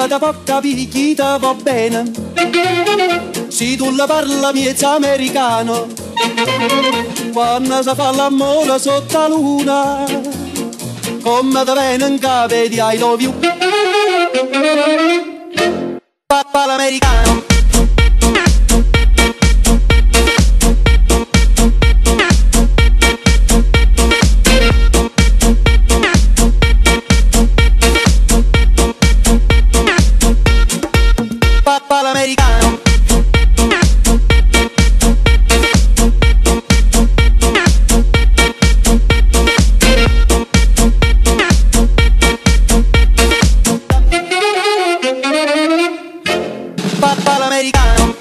Come da chi ti va bene. Se tu la parla miezza americano Quando si fa l'amore sotto la luna Come viene in capo di I love americano.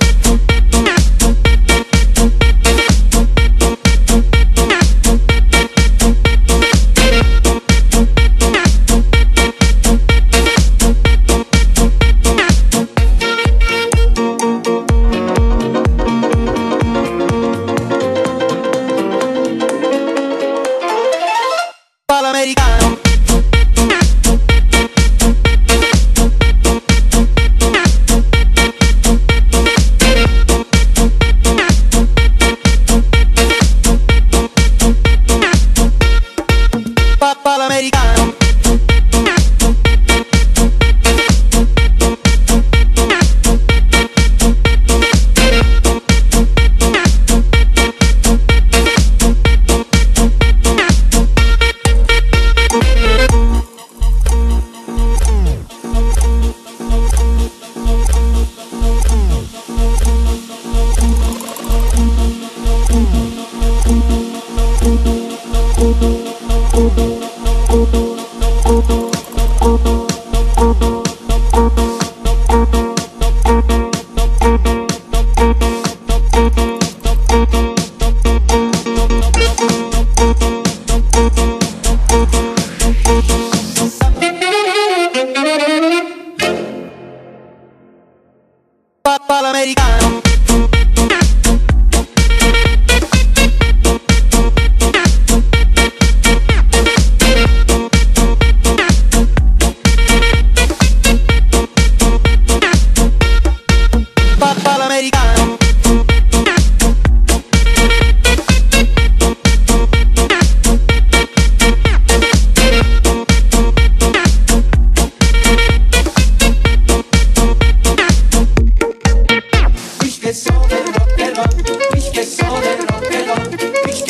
americano.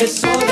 It's all